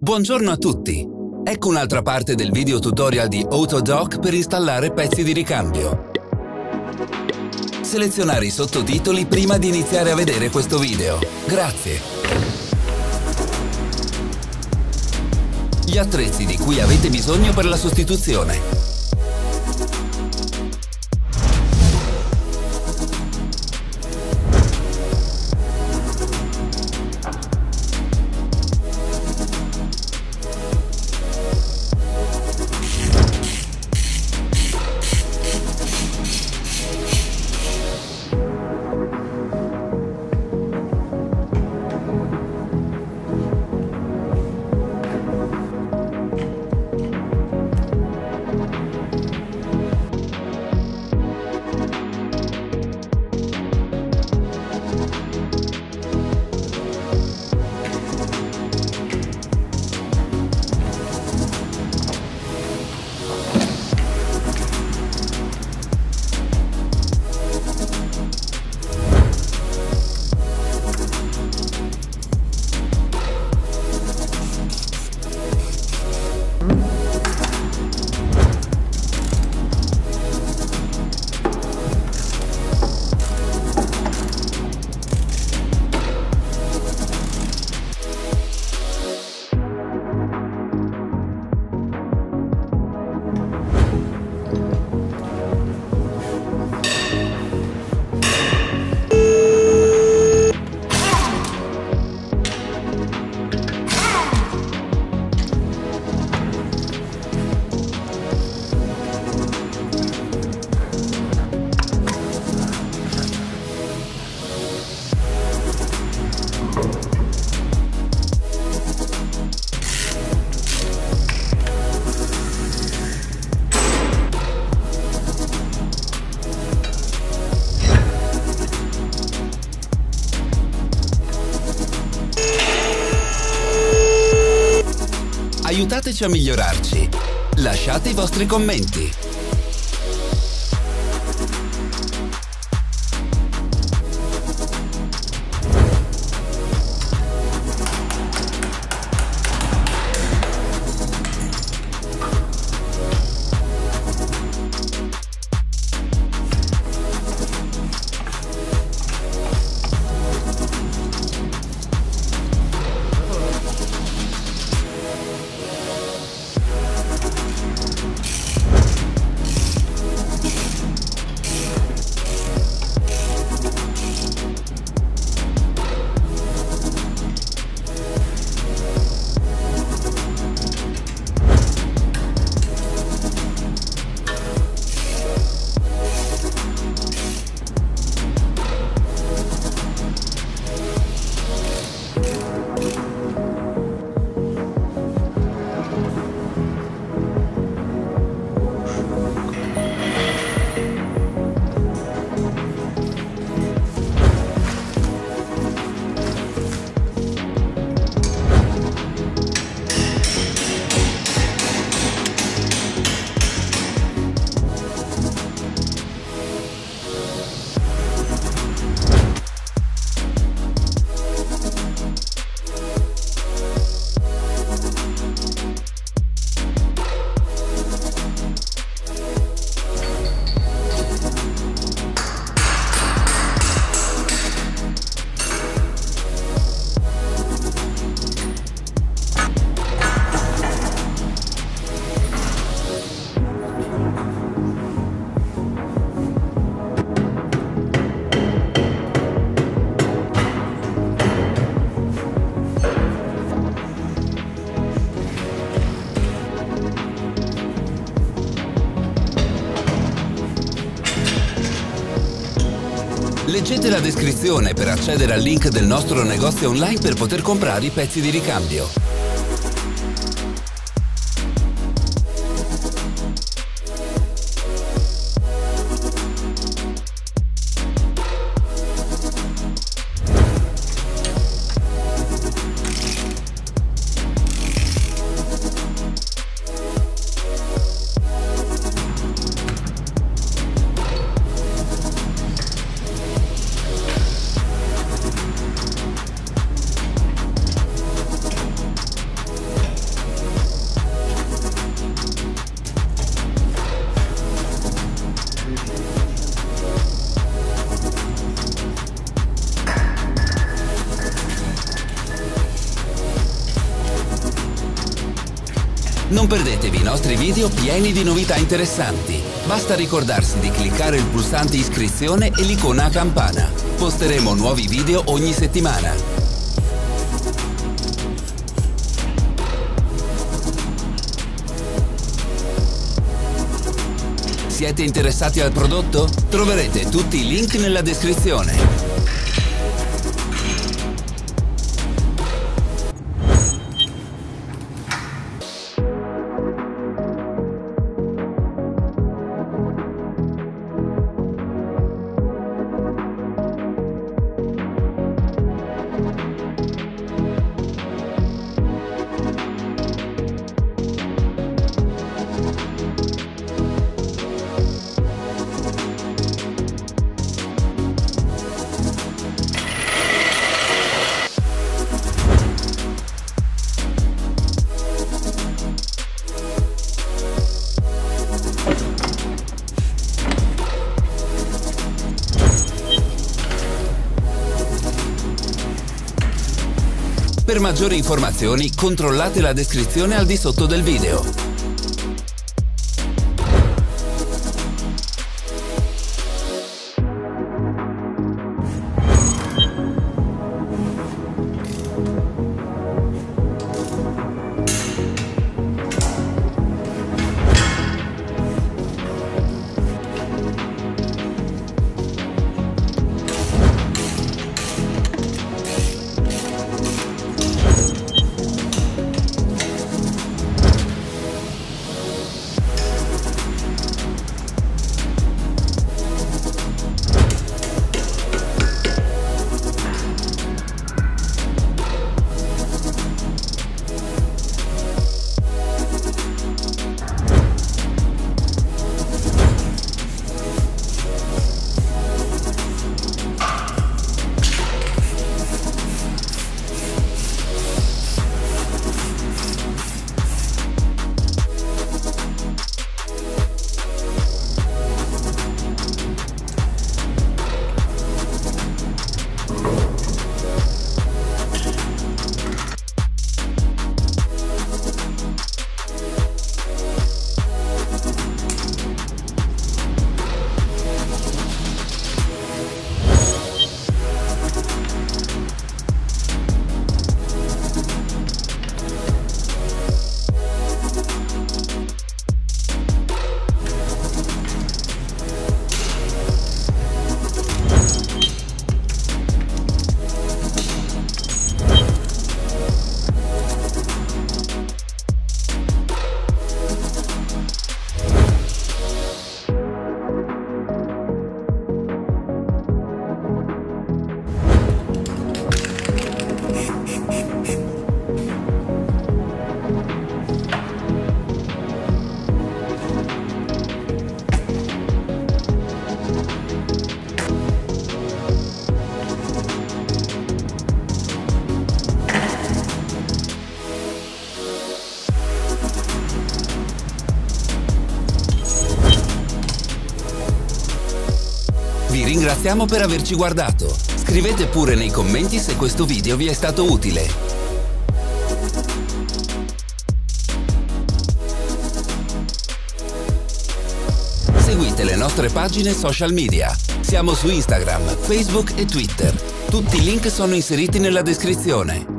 Buongiorno a tutti! Ecco un'altra parte del video tutorial di Autodoc per installare pezzi di ricambio. Selezionare i sottotitoli prima di iniziare a vedere questo video. Grazie! Gli attrezzi di cui avete bisogno per la sostituzione. Aiutateci a migliorarci. Lasciate i vostri commenti. Leggete la descrizione per accedere al link del nostro negozio online per poter comprare i pezzi di ricambio. Non perdetevi i nostri video pieni di novità interessanti. Basta ricordarsi di cliccare il pulsante iscrizione e l'icona a campana. Posteremo nuovi video ogni settimana. Siete interessati al prodotto? Troverete tutti i link nella descrizione. Per maggiori informazioni controllate la descrizione al di sotto del video. Ringraziamo per averci guardato. Scrivete pure nei commenti se questo video vi è stato utile. Seguite le nostre pagine social media. Siamo su Instagram, Facebook e Twitter. Tutti i link sono inseriti nella descrizione.